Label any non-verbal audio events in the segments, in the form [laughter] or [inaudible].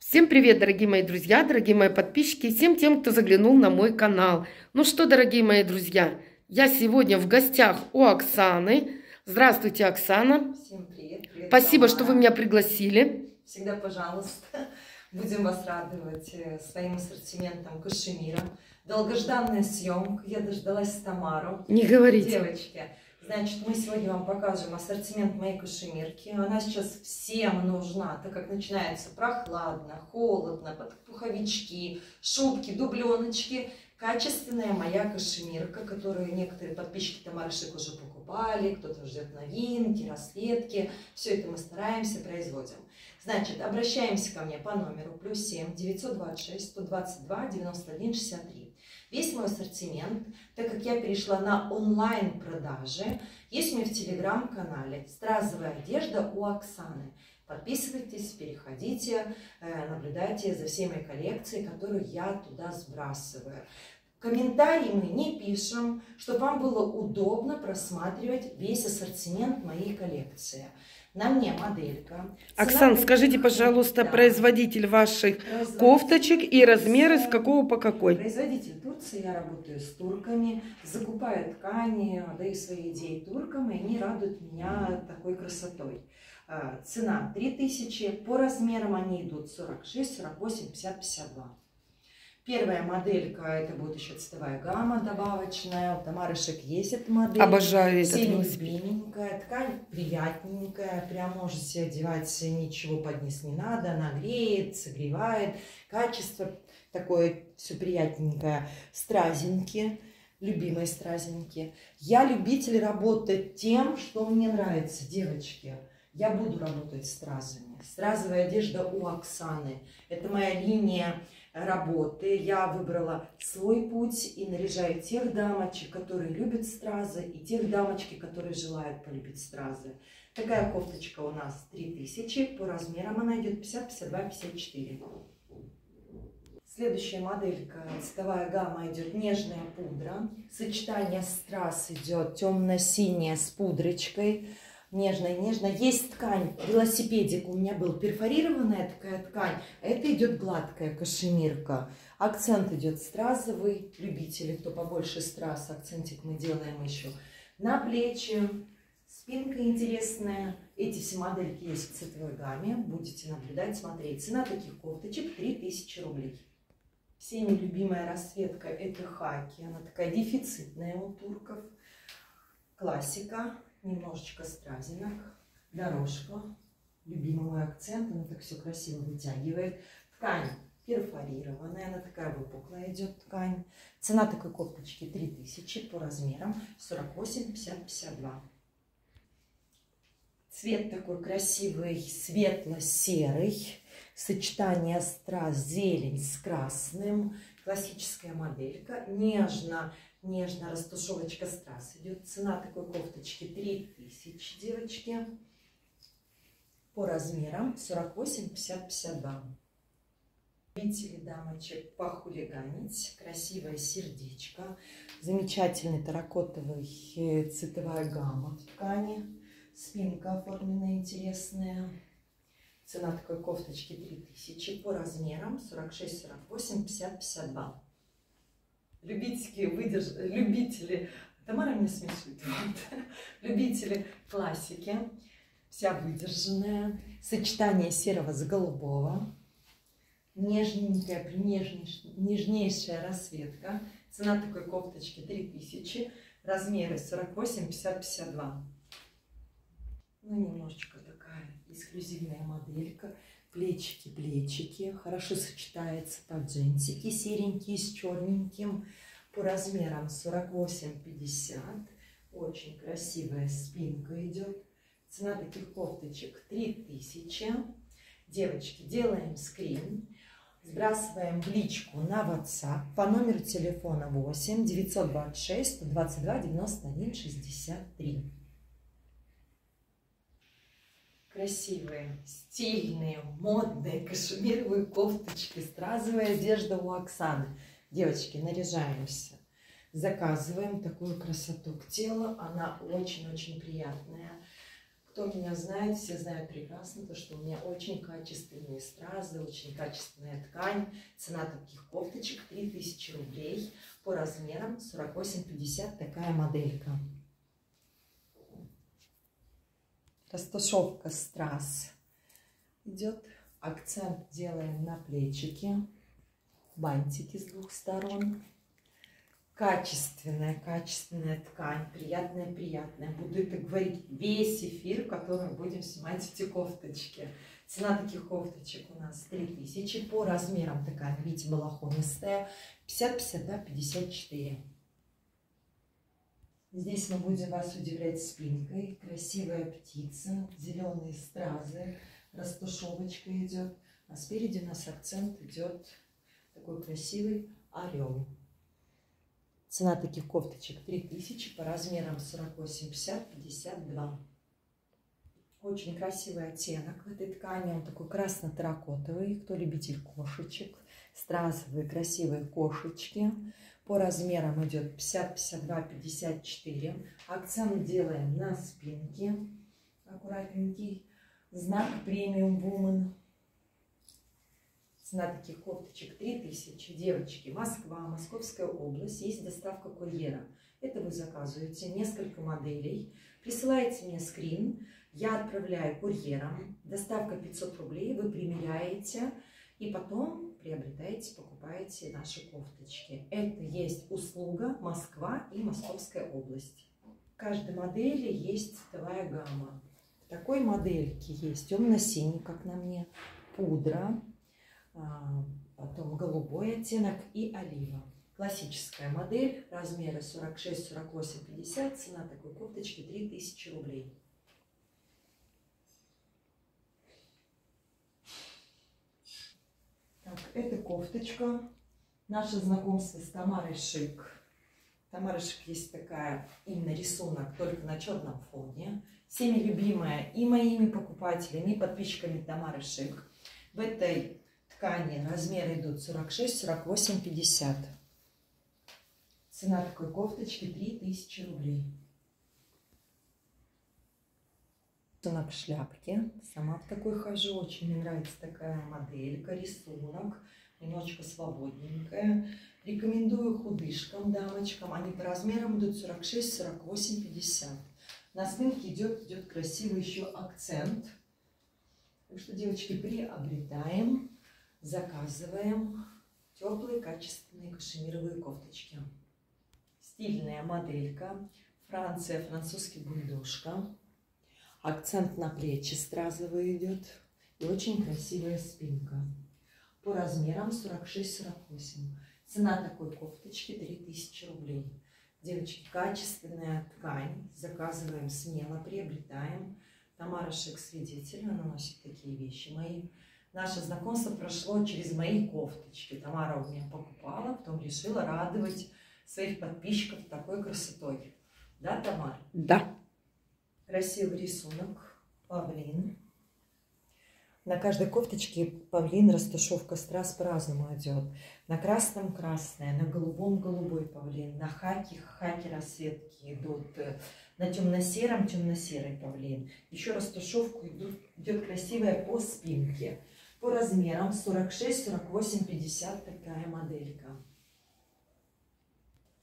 Всем привет, дорогие мои друзья, дорогие мои подписчики всем тем, кто заглянул на мой канал. Ну что, дорогие мои друзья, я сегодня в гостях у Оксаны. Здравствуйте, Оксана. Всем привет. привет Спасибо, Тамара. что вы меня пригласили. Всегда, пожалуйста. [laughs] Будем вас радовать э, своим ассортиментом кашемира. Долгожданная съемка. Я дождалась Тамару. Не говорите. Девочки, значит, мы сегодня вам покажем ассортимент моей кашемирки. Она сейчас всем нужна, так как начинается прохладно, холодно, под пуховички, шубки, дубленочки. Качественная моя кашемирка, которую некоторые подписчики Тамары Шик уже покупали, кто-то ждет новинки, расцветки. Все это мы стараемся, производим. Значит, обращаемся ко мне по номеру плюс 7 926 122 91 63. Весь мой ассортимент, так как я перешла на онлайн продажи, есть у меня в телеграм-канале «Стразовая одежда у Оксаны». Подписывайтесь, переходите, э, наблюдайте за всей моей коллекцией, которую я туда сбрасываю. Комментарии мы не пишем, чтобы вам было удобно просматривать весь ассортимент моей коллекции. На мне моделька. Оксан, Цена скажите, пожалуйста, Да. производитель ваших Производитель кофточек и размеры с какого по какой? Производитель Турции, я работаю с турками, закупаю ткани, даю свои идеи туркам, и они радуют меня такой красотой. А, Цена 3000, по размерам они идут 46, 48, 50, 52. Первая моделька, это будет еще цветовая гамма добавочная. У Тамары Шик есть эта модель. Обожаю этот Всем велосипед. ткань приятненькая, прям можете одевать, ничего под низ не надо, она греет, согревает, качество такое все приятненькое, стразинки, любимые стразинки. Я любитель работать тем, что мне нравится, девочки. Я буду работать стразами. Стразовая одежда у Оксаны. Это моя линия работы. Я выбрала свой путь и наряжаю тех дамочек, которые любят стразы, и тех дамочки, которые желают полюбить стразы. Такая кофточка у нас 3000, по размерам она идет 50, 52, 54. Следующая моделька, цветовая гамма идет нежная пудра. Сочетание страз идет темно-синяя с пудрочкой. Нежная, нежная. Есть ткань, велосипедик у меня был, перфорированная такая ткань. Это идет гладкая кашемирка. Акцент идет стразовый. Любители, кто побольше страз, акцентик мы делаем еще на плечи. Спинка интересная. Эти все модельки есть в цветовой гамме. Будете наблюдать, смотреть. Цена таких кофточек 3000 рублей. Всеми любимая расцветка это хаки. Она такая дефицитная у турков. Классика. Немножечко стразинок. Дорожка. Любимый мой акцент. Она так все красиво вытягивает. Ткань перфорированная. Она такая выпуклая идет ткань. Цена такой кофточки 3000 по размерам 48, 50, 52. Цвет такой красивый, светло-серый. Сочетание страз, зелень с красным. Классическая моделька. Нежно, нежно растушевочка страз идет. Цена такой кофточки 3000, девочки. По размерам 48, 50, 52. Любители дамочек похулиганить. Красивое сердечко. Замечательный терракотовый э, цветовая гамма в ткани. Спинка оформлена интересная. Цена такой кофточки 3000 по размерам 46, 48, 50, 52. Любители, выдерж... любители, Тамара меня смешит, [laughs] вот. любители классики, вся выдержанная, сочетание серого с голубого, нежненькая, принежнейш- нежнейшая расцветка. Цена такой кофточки 3000, размеры 48, 50, 52. Ну, немножечко такая эксклюзивная моделька. Плечики, плечики. Хорошо сочетается под джинсики серенькие с черненьким. По размерам 48-50. Очень красивая спинка идет. Цена таких кофточек 3000. Девочки, делаем скрин. Сбрасываем в личку на WhatsApp по номеру телефона 8 926 122 91 63 красивые, стильные, модные кашемировые кофточки, стразовая одежда у Оксаны. Девочки, наряжаемся. Заказываем такую красоту к телу. Она очень-очень приятная. Кто меня знает, все знают прекрасно, то, что у меня очень качественные стразы, очень качественная ткань. Цена таких кофточек 3000 рублей. По размерам 48-50 такая моделька. Растушевка страз идет. Акцент делаем на плечике. Бантики с двух сторон. Качественная, качественная ткань. Приятная, приятная. Буду это говорить весь эфир, который будем снимать эти кофточки. Цена таких кофточек у нас 3000. По размерам такая, видите, балахонистая. 50, 52, 54. Здесь мы будем вас удивлять спинкой. Красивая птица, зеленые стразы, растушевочка идет. А спереди у нас акцент идет такой красивый орел. Цена таких кофточек 3000 по размерам 48, 50, 52. Очень красивый оттенок в этой ткани. Он такой красно-терракотовый. Кто любитель кошечек. Стразовые красивые кошечки. По размерам идет 50, 52, 54. Акцент делаем на спинке. Аккуратненький. Знак премиум Woman. Цена таких кофточек 3000. Девочки, Москва, Московская область. Есть доставка курьера. Это вы заказываете несколько моделей. Присылаете мне скрин. Я отправляю курьером. Доставка 500 рублей. Вы примеряете. И потом приобретаете, покупаете наши кофточки. Это есть услуга Москва и Московская область. В каждой модели есть цветовая гамма. В такой модельке есть темно-синий, как на мне, пудра, а, потом голубой оттенок и олива. Классическая модель, размеры 46, 48, 50, цена такой кофточки 3000 рублей. Так, это кофточка. Наше знакомство с Тамарой Шик. Тамара Шик есть такая, именно рисунок, только на черном фоне. Всеми любимая и моими покупателями, и подписчиками Тамары Шик. В этой ткани размеры идут 46, 48, 50. Цена такой кофточки 3000 рублей. Рисунок шляпки. Сама в такой хожу. Очень мне нравится такая моделька, рисунок. Немножечко свободненькая. Рекомендую худышкам, дамочкам. Они по размерам идут 46, 48, 50. На спинке идет, идет красивый еще акцент. Так что, девочки, приобретаем, заказываем теплые, качественные кашемировые кофточки. Стильная моделька. Франция, французский бульдожка. Акцент на плечи стразовый идет. И очень красивая спинка. По размерам 46-48. Цена такой кофточки 3000 рублей. Девочки, качественная ткань. Заказываем смело, приобретаем. Тамара Шик свидетель, она носит такие вещи мои. Наше знакомство прошло через мои кофточки. Тамара у меня покупала, потом решила радовать своих подписчиков такой красотой. Да, Тамара? Да. Красивый рисунок, павлин. На каждой кофточке павлин, растушевка страз по-разному идет. На красном красная, на голубом голубой павлин, на хаке хаки расцветки идут, на темно-сером темно-серый павлин. Еще растушевку идут, идет красивая по спинке. По размерам 46, 48, 50 такая моделька.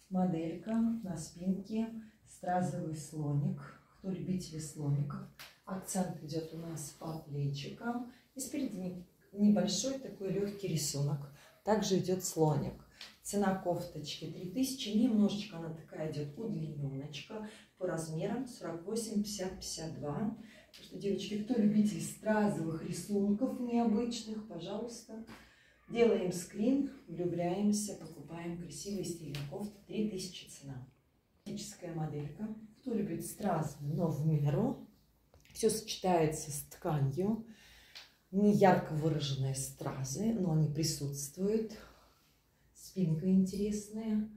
Моделька на спинке, стразовый слоник кто любители слоников. Акцент идет у нас по плечикам. И спереди небольшой такой легкий рисунок. Также идет слоник. Цена кофточки 3000. Немножечко она такая идет удлиненочка. По размерам 48, 50, 52. Так что, девочки, кто любитель стразовых рисунков необычных, пожалуйста, делаем скрин, влюбляемся, покупаем красивые стильные кофты. 3000 цена. Классическая моделька. Кто любит стразы, но в меру. Все сочетается с тканью. Не ярко выраженные стразы, но они присутствуют. Спинка интересная.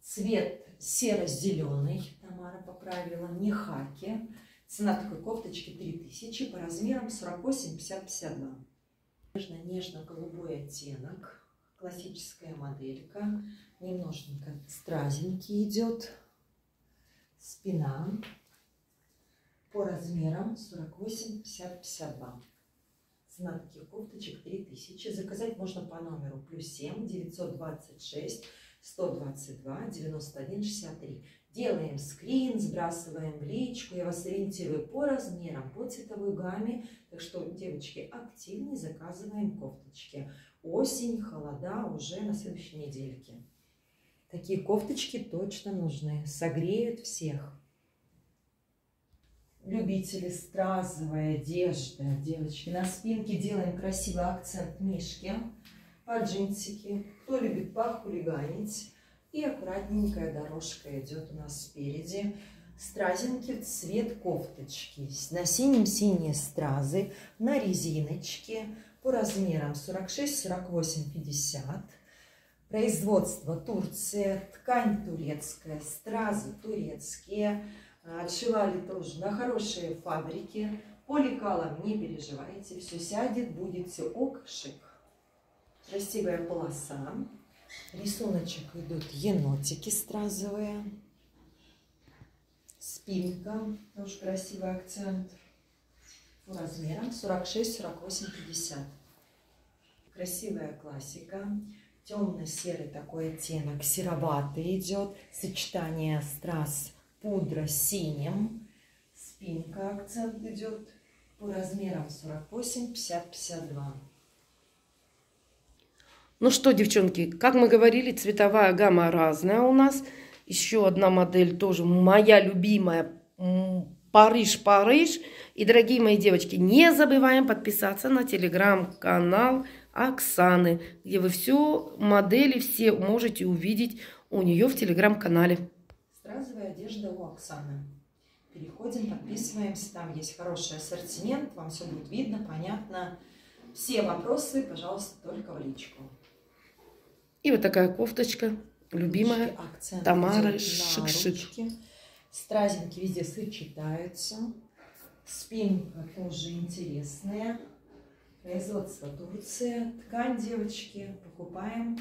Цвет серо-зеленый. Тамара поправила. Не хаки. Цена такой кофточки 3000 по размерам 48, 50, 52. Нежно-голубой оттенок. Классическая моделька. Немножечко стразенький идет спина. по размерам 48, 50, 52. Цена таких кофточек 3000. Заказать можно по номеру плюс 7 926 122 91 63. Делаем скрин, сбрасываем в личку. Я вас ориентирую по размерам, по цветовой гамме. Так что, девочки, активнее заказываем кофточки. Осень, холода уже на следующей недельке. Такие кофточки точно нужны. Согреют всех. Любители стразовой одежды, девочки, на спинке делаем красивый акцент мишки, по джинсики. Кто любит похулиганить, и аккуратненькая дорожка идет у нас спереди. Стразинки цвет кофточки. На синем синие стразы, на резиночке по размерам 46, 48, 50. Производство Турция, ткань турецкая, стразы турецкие. Отшивали тоже на хорошие фабрики. По лекалам не переживайте, все сядет, будет все ок-шик. Красивая полоса. Рисуночек идут енотики стразовые. Спинка, тоже красивый акцент. По размерам 46, 48, 50. Красивая классика. Темно-серый такой оттенок, сероватый идет. Сочетание страз пудра синим. Спинка акцент идет по размерам 48, 50, 52. Ну что, девчонки, как мы говорили, цветовая гамма разная у нас. Еще одна модель тоже моя любимая. Париж-Париж. И, дорогие мои девочки, не забываем подписаться на телеграм-канал Оксаны, где вы все модели все можете увидеть у нее в телеграм-канале. Стразовая одежда у Оксаны. Переходим, подписываемся. Там есть хороший ассортимент. Вам все будет видно, понятно. Все вопросы, пожалуйста, только в личку. И вот такая кофточка, любимая Тамары Шик-Шик. Стразинки везде сочетаются. Спинка тоже интересная. Производство Турция. Ткань, девочки, покупаем.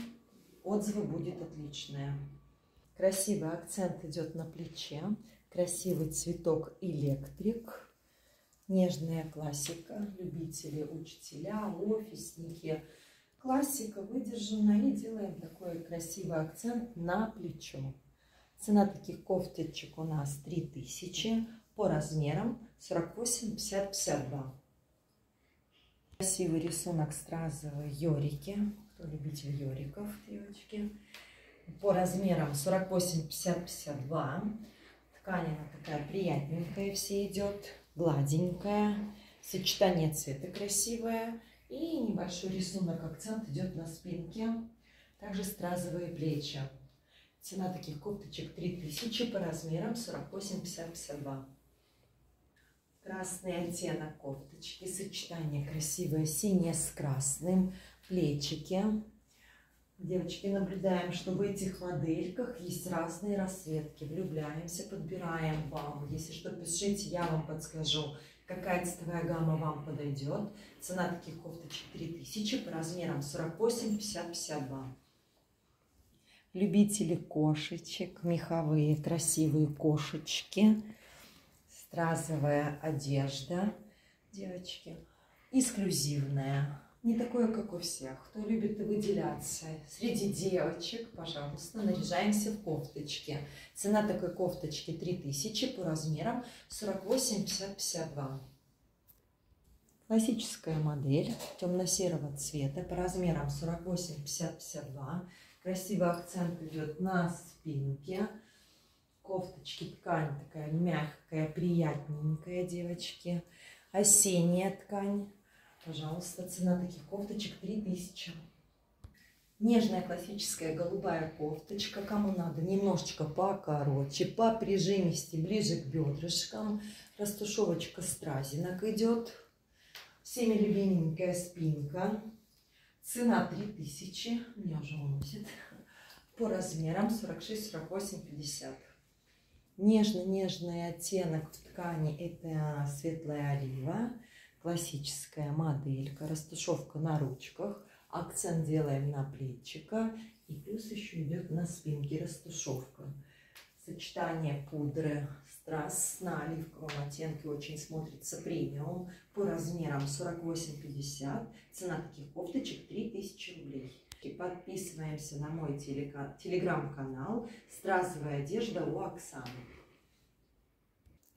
Отзывы будет отличные. Красивый акцент идет на плече. Красивый цветок электрик. Нежная классика. Любители, учителя, офисники – Классика выдержана и делаем такой красивый акцент на плечо. Цена таких кофточек у нас 3000 по размерам 48, 50, 52. Красивый рисунок стразовой йорики. Кто любитель йориков, девочки. По размерам 48, 50, 52. Ткань она такая приятненькая все идет, гладенькая. Сочетание цвета красивое. И небольшой рисунок, акцент идет на спинке. Также стразовые плечи. Цена таких кофточек 3000 по размерам 48, 50, 52. Красный оттенок кофточки. Сочетание красивое синее с красным. Плечики. Девочки, наблюдаем, что в этих модельках есть разные расцветки. Влюбляемся, подбираем вам. Если что, пишите, я вам подскажу какая цветовая гамма вам подойдет. Цена таких кофточек 3000 по размерам 48, 50, 52. Любители кошечек, меховые красивые кошечки, стразовая одежда, девочки, эксклюзивная не такое, как у всех. Кто любит выделяться среди девочек, пожалуйста, наряжаемся в кофточке. Цена такой кофточки 3000 по размерам 48, 50, 52. Классическая модель темно-серого цвета по размерам 48, 50, 52. Красивый акцент идет на спинке. Кофточки, ткань такая мягкая, приятненькая, девочки. Осенняя ткань Пожалуйста, цена таких кофточек 3000. Нежная классическая голубая кофточка. Кому надо немножечко покороче, по прижимисти, ближе к бедрышкам. Растушевочка стразинок идет. Всеми любименькая спинка. Цена 3000. Меня уже уносит. По размерам 46, 48, 50. Нежно-нежный оттенок в ткани это светлая олива классическая моделька, растушевка на ручках, акцент делаем на плечика и плюс еще идет на спинке растушевка. Сочетание пудры страз на оливковом оттенке очень смотрится премиум. По размерам 48-50. Цена таких кофточек 3000 рублей. И подписываемся на мой телеграм-канал «Стразовая одежда у Оксаны».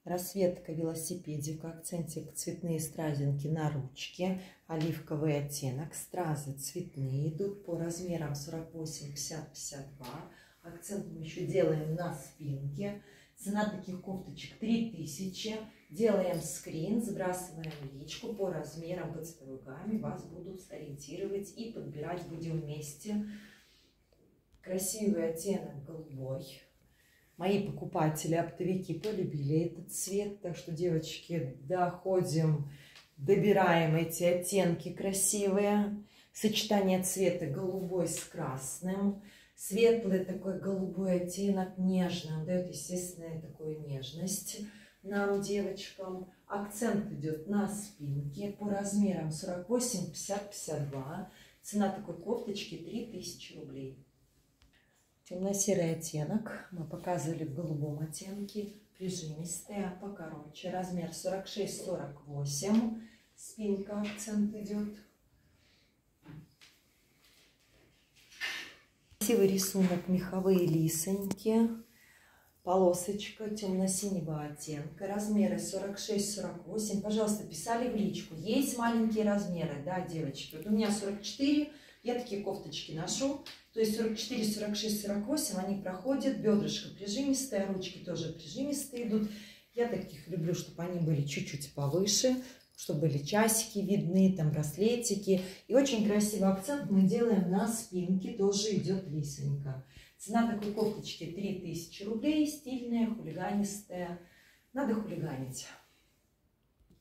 Расцветка велосипедика, акцентик цветные стразинки на ручке, оливковый оттенок, стразы цветные идут по размерам 48, 50, 52. Акцент мы еще делаем на спинке. Цена таких кофточек 3000. Делаем скрин, сбрасываем личку по размерам, по цветовой гамме. Вас будут сориентировать и подбирать будем вместе. Красивый оттенок голубой. Мои покупатели, оптовики полюбили этот цвет, так что, девочки, доходим, добираем эти оттенки красивые. Сочетание цвета голубой с красным. Светлый такой голубой оттенок, нежный, он дает естественную такую нежность нам, девочкам. Акцент идет на спинке по размерам 48, 50, 52. Цена такой кофточки 3000 рублей. Темно-серый оттенок. Мы показывали в голубом оттенке. Прижимистая, покороче. Размер 46-48. Спинка акцент идет. Красивый рисунок меховые лисоньки. Полосочка темно-синего оттенка. Размеры 46-48. Пожалуйста, писали в личку. Есть маленькие размеры, да, девочки? Вот у меня 44. Я такие кофточки ношу. То есть 44, 46, 48 они проходят, бедрышко прижимистые, ручки тоже прижимистые идут. Я таких люблю, чтобы они были чуть-чуть повыше, чтобы были часики видны, там браслетики. И очень красивый акцент мы делаем на спинке, тоже идет лисонька. Цена такой кофточки 3000 рублей, стильная, хулиганистая. Надо хулиганить.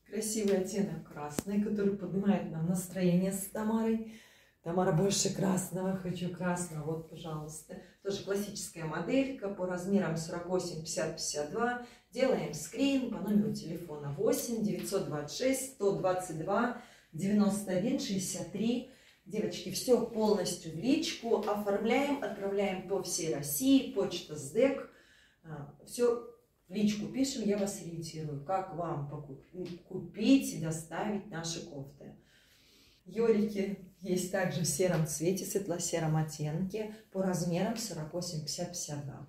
Красивый оттенок красный, который поднимает нам настроение с Тамарой. Тамара, больше красного, хочу красного. Вот, пожалуйста. Тоже классическая моделька по размерам 48, 50, 52. Делаем скрин по номеру телефона 8 926 122 91 63. Девочки, все полностью в личку. Оформляем, отправляем по всей России. Почта СДЭК. А, все в личку пишем, я вас ориентирую, как вам купить и доставить наши кофты. Йорики есть также в сером цвете, светло-сером оттенке, по размерам 48, 50, 52.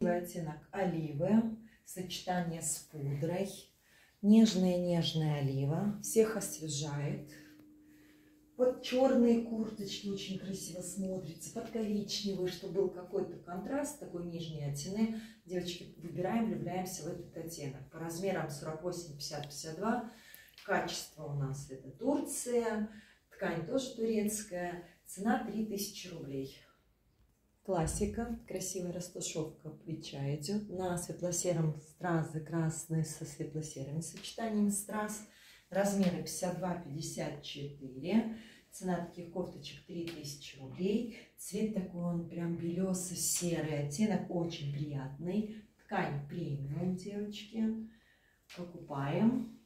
Оттенок оливы, сочетание с пудрой, нежная-нежная олива, всех освежает. Под черные курточки очень красиво смотрится, под коричневые, чтобы был какой-то контраст, такой нижней оттены. Девочки, выбираем, влюбляемся в этот оттенок. По размерам 48, 50, 52. Качество у нас это Турция. Ткань тоже турецкая. Цена 3000 рублей. Классика. Красивая растушевка плеча идет. На светло-сером стразы красные со светло-серыми сочетаниями страз. Размеры 52-54. Цена таких кофточек 3000 рублей. Цвет такой он прям белесо-серый. Оттенок очень приятный. Ткань премиум, девочки. Покупаем.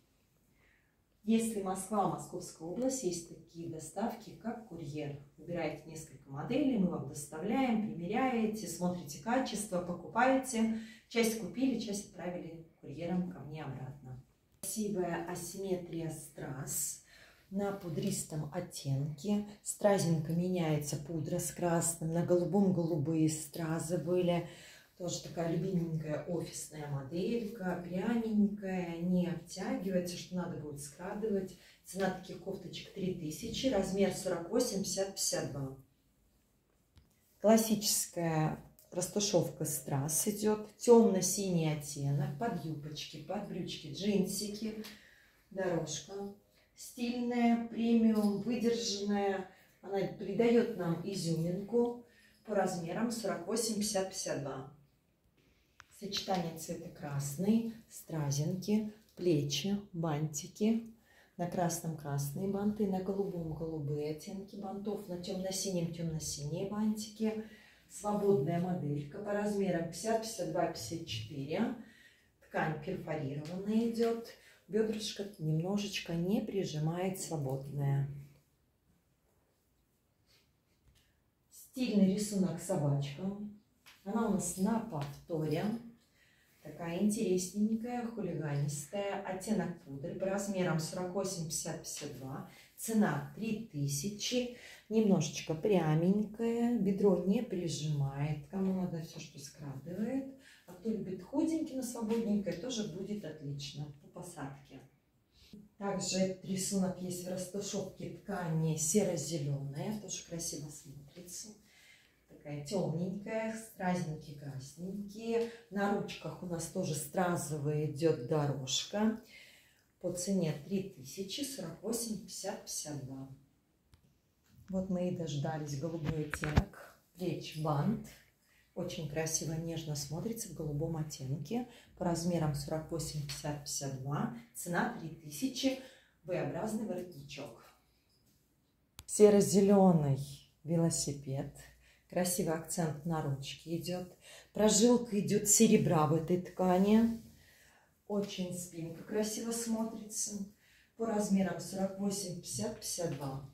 Если Москва, Московская область, есть такие доставки, как курьер. Выбираете несколько моделей, мы вам доставляем, примеряете, смотрите качество, покупаете. Часть купили, часть отправили курьером ко мне обратно красивая асимметрия страз на пудристом оттенке. Стразинка меняется, пудра с красным. На голубом голубые стразы были. Тоже такая любименькая офисная моделька, пряменькая, не обтягивается, что надо будет скрадывать. Цена таких кофточек 3000, размер 48, 50, 52. Классическая растушевка страз идет, темно-синий оттенок, под юбочки, под брючки, джинсики, дорожка. Стильная, премиум, выдержанная. Она придает нам изюминку по размерам 48, 50, 52. Сочетание цвета красный, стразинки, плечи, бантики. На красном красные банты, на голубом голубые оттенки бантов, на темно-синем темно-синие бантики свободная моделька по размерам 50, 52, 54. Ткань перфорированная идет. Бедрышко немножечко не прижимает свободная. Стильный рисунок собачка. Она у нас на повторе. Такая интересненькая, хулиганистая. Оттенок пудры по размерам 48-50-52. Цена 3000. Немножечко пряменькая. Бедро не прижимает. Кому надо все, что скрадывает. А кто любит худенький, но свободненькое, тоже будет отлично по посадке. Также этот рисунок есть в растушевке ткани серо-зеленая. Тоже красиво смотрится такая темненькая, стразненькие, красненькие. На ручках у нас тоже стразовая идет дорожка. По цене 3000, 48, 50, 52. Вот мы и дождались голубой оттенок. Плеч бант. Очень красиво, нежно смотрится в голубом оттенке. По размерам 48, 50, 52. Цена 3000. V-образный воротничок. Серо-зеленый велосипед. Красивый акцент на ручке идет. Прожилка идет серебра в этой ткани. Очень спинка красиво смотрится. По размерам 48, 50, 52.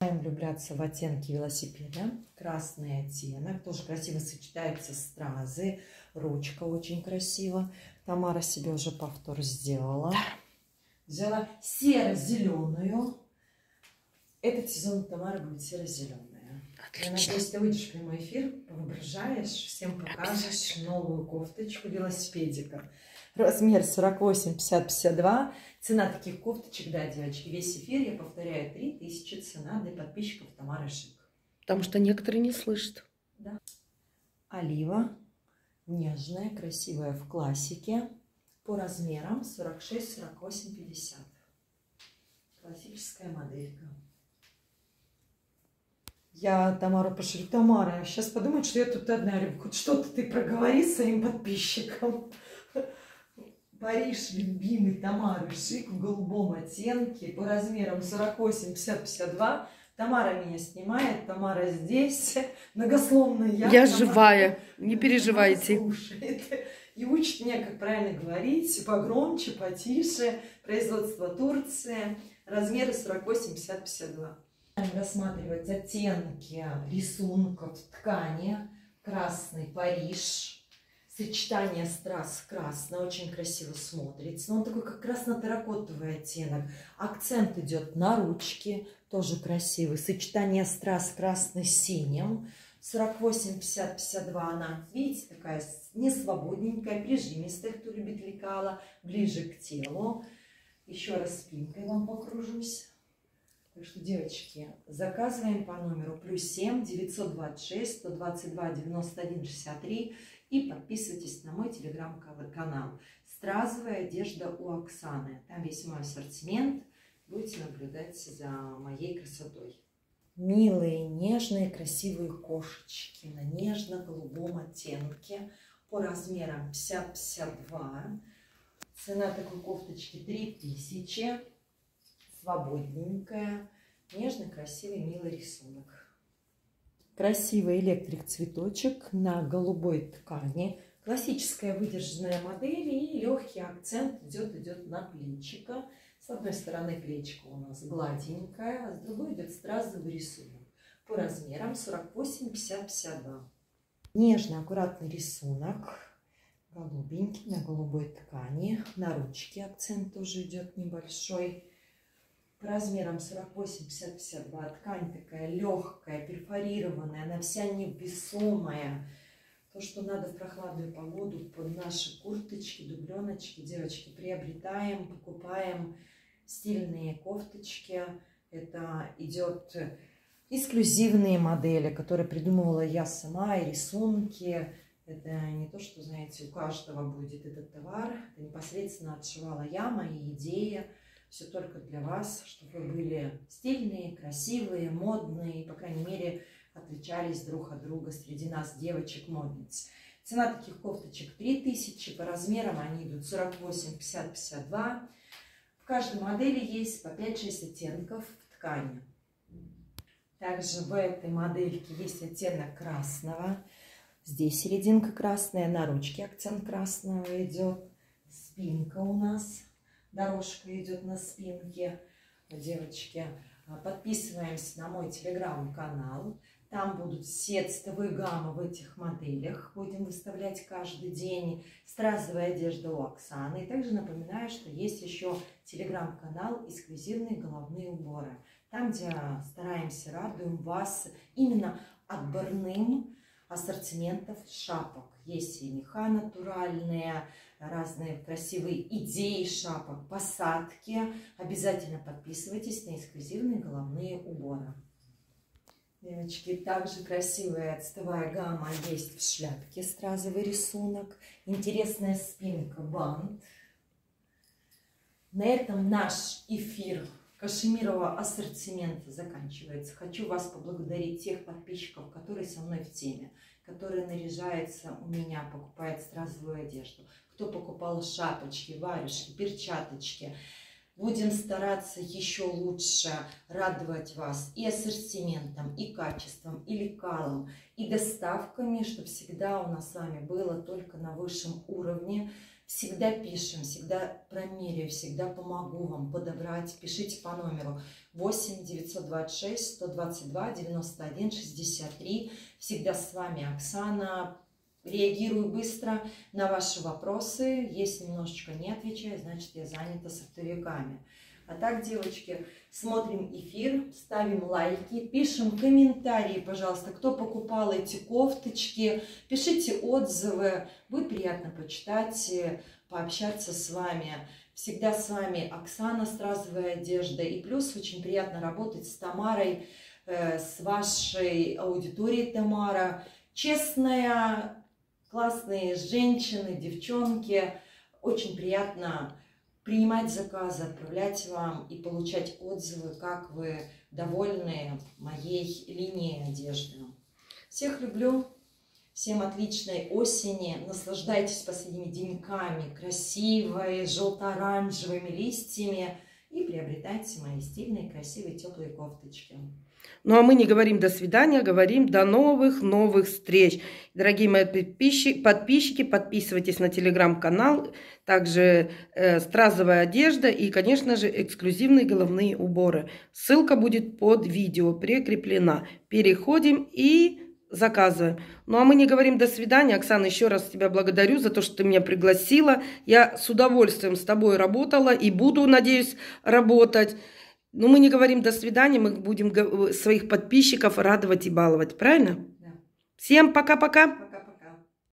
Начинаем влюбляться в оттенки велосипеда. Красный оттенок. Тоже красиво сочетается стразы. Ручка очень красиво. Тамара себе уже повтор сделала. Взяла серо-зеленую. Этот сезон Тамара будет серо-зеленая. Я надеюсь, ты выйдешь в прямой эфир, воображаешь, всем покажешь новую кофточку велосипедика. Размер 48, 50, 52. Цена таких кофточек, да, девочки, весь эфир, я повторяю, 3000 цена для подписчиков Тамары Шик. Потому что некоторые не слышат. Да. Олива. Нежная, красивая в классике. По размерам 46, 48, 50. Классическая моделька. Я Тамару пошлю. Тамара, сейчас подумают, что я тут одна. Хоть что-то ты проговори своим подписчикам. [laughs] Париж, любимый Тамары Шик в голубом оттенке по размерам 48, 50, 52. Тамара меня снимает, Тамара здесь, многословная я. Я Тамара, живая, не [laughs] переживайте. Слушает и учит меня, как правильно говорить, погромче, потише. Производство Турции, размеры 48, 50, 52 рассматривать оттенки рисунков ткани. Красный Париж. Сочетание страз красный. Очень красиво смотрится. Но он такой как красно-терракотовый оттенок. Акцент идет на ручке. Тоже красивый. Сочетание страз красный с синим. 48, 50, 52 она, видите, такая не свободненькая, прижимистая, кто любит лекала, ближе к телу. Еще раз спинкой вам покружусь. Так что, девочки, заказываем по номеру плюс 7 926 122 91 63 и подписывайтесь на мой телеграм-канал. Стразовая одежда у Оксаны. Там весь мой ассортимент. Будете наблюдать за моей красотой. Милые, нежные, красивые кошечки на нежно-голубом оттенке по размерам 50-52. Цена такой кофточки 3000 свободненькая, нежно красивый, милый рисунок. Красивый электрик цветочек на голубой ткани. Классическая выдержанная модель и легкий акцент идет, идет на плечико. С одной стороны плечико у нас гладенькое, а с другой идет стразовый рисунок. По размерам 48, 50, 52. Нежный, аккуратный рисунок. Голубенький на голубой ткани. На ручке акцент тоже идет небольшой размером 48, 50, 52. Ткань такая легкая, перфорированная, она вся невесомая. То, что надо в прохладную погоду под наши курточки, дубленочки, девочки, приобретаем, покупаем стильные кофточки. Это идет эксклюзивные модели, которые придумывала я сама, и рисунки. Это не то, что, знаете, у каждого будет этот товар. Это непосредственно отшивала я, мои идеи все только для вас, чтобы вы были стильные, красивые, модные, по крайней мере, отличались друг от друга среди нас, девочек-модниц. Цена таких кофточек 3000, по размерам они идут 48, 50, 52. В каждой модели есть по 5-6 оттенков ткани. Также в этой модельке есть оттенок красного. Здесь серединка красная, на ручке акцент красного идет. Спинка у нас дорожка идет на спинке. Девочки, подписываемся на мой телеграм-канал. Там будут все цветовые гаммы в этих моделях. Будем выставлять каждый день стразовая одежда у Оксаны. И также напоминаю, что есть еще телеграм-канал «Эксклюзивные головные уборы». Там, где стараемся, радуем вас именно отборным ассортиментов шапок. Есть и меха натуральные, разные красивые идеи шапок, посадки. Обязательно подписывайтесь на эксклюзивные головные уборы. Девочки, также красивая цветовая гамма есть в шляпке, стразовый рисунок. Интересная спинка, бант. На этом наш эфир кашемирового ассортимента заканчивается. Хочу вас поблагодарить тех подписчиков, которые со мной в теме, которые наряжаются у меня, покупают стразовую одежду, кто покупал шапочки, варежки, перчаточки. Будем стараться еще лучше радовать вас и ассортиментом, и качеством, и лекалом, и доставками, чтобы всегда у нас с вами было только на высшем уровне. Всегда пишем, всегда промеряю, всегда помогу вам подобрать. Пишите по номеру 8 926 122 91 63. Всегда с вами Оксана. Реагирую быстро на ваши вопросы. Если немножечко не отвечаю, значит я занята с оптовиками. А так, девочки, смотрим эфир, ставим лайки, пишем комментарии, пожалуйста, кто покупал эти кофточки, пишите отзывы, будет приятно почитать, пообщаться с вами. Всегда с вами Оксана Стразовая одежда. И плюс очень приятно работать с Тамарой, э, с вашей аудиторией Тамара. Честная, классные женщины, девчонки. Очень приятно принимать заказы, отправлять вам и получать отзывы, как вы довольны моей линией одежды. Всех люблю, всем отличной осени, наслаждайтесь последними деньками, красивой, желто-оранжевыми листьями и приобретайте мои стильные, красивые, теплые кофточки. Ну а мы не говорим до свидания, говорим до новых, новых встреч. Дорогие мои подписчики, подписывайтесь на телеграм-канал, также э, стразовая одежда и, конечно же, эксклюзивные головные уборы. Ссылка будет под видео прикреплена. Переходим и заказываем. Ну а мы не говорим до свидания. Оксана, еще раз тебя благодарю за то, что ты меня пригласила. Я с удовольствием с тобой работала и буду, надеюсь, работать. Но мы не говорим до свидания, мы будем своих подписчиков радовать и баловать, правильно? Да. Всем пока-пока.